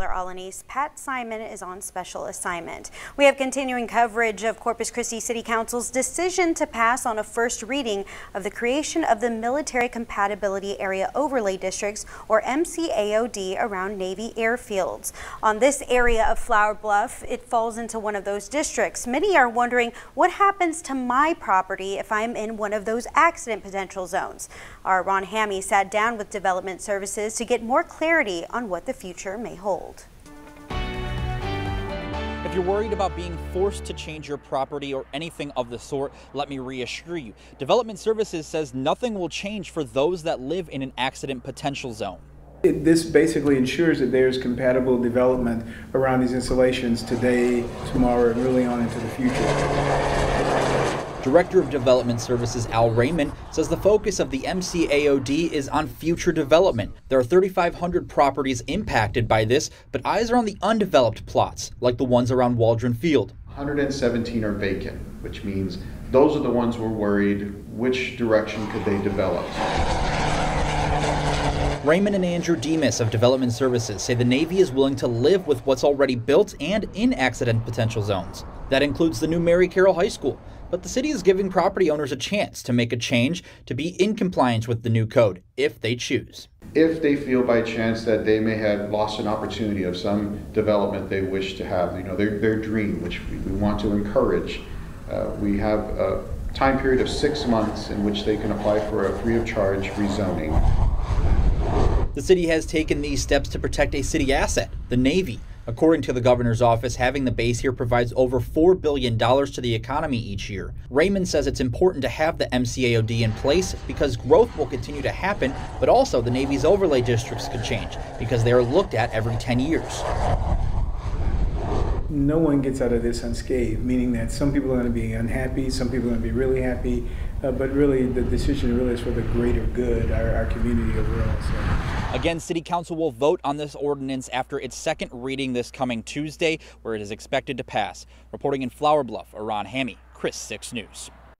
Taylor Alanis, Pat Simon is on special assignment. We have continuing coverage of Corpus Christi City Council's decision to pass on a first reading of the creation of the Military Compatibility Area Overlay Districts, or MCAOD, around Navy airfields. On this area of Flour Bluff, it falls into one of those districts. Many are wondering what happens to my property if I'm in one of those accident potential zones. Our Ron Hammy sat down with Development Services to get more clarity on what the future may hold. If you're worried about being forced to change your property or anything of the sort, let me reassure you. Development Services says nothing will change for those that live in an accident potential zone. It, this basically ensures that there's compatible development around these installations today, tomorrow, and really on into the future. Director of Development Services Al Raymond says the focus of the MCAOD is on future development. There are 3,500 properties impacted by this, but eyes are on the undeveloped plots, like the ones around Waldron Field. 117 are vacant, which means those are the ones we're worried which direction could they develop. Raymond and Andrew Demas of Development Services say the Navy is willing to live with what's already built and in accident potential zones. That includes the new Mary Carroll High School, but the city is giving property owners a chance to make a change to be in compliance with the new code if they choose. If they feel by chance that they may have lost an opportunity of some development they wish to have, you know, their, their dream, which we, we want to encourage, uh, we have a time period of six months in which they can apply for a free of charge rezoning. The city has taken these steps to protect a city asset, the Navy. According to the governor's office, having the base here provides over $4 billion to the economy each year. Raymond says it's important to have the MCAOD in place because growth will continue to happen, but also the Navy's overlay districts could change because they are looked at every 10 years no one gets out of this unscathed, meaning that some people are going to be unhappy, some people are going to be really happy, uh, but really the decision really is for the greater good, our, our community overall. So. Again, City Council will vote on this ordinance after its second reading this coming Tuesday, where it is expected to pass. Reporting in Flour Bluff, Iran Hammy, KRIS 6 News.